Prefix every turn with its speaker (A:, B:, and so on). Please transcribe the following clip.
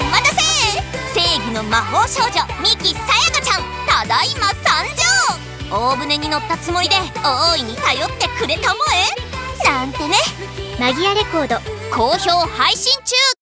A: お待たせ。正義の魔法少女ミキさやかちゃんただいま参上。大船に乗ったつもりで大いに頼ってくれたもえ。なんてね。
B: マギアレコード
A: 好評配信中。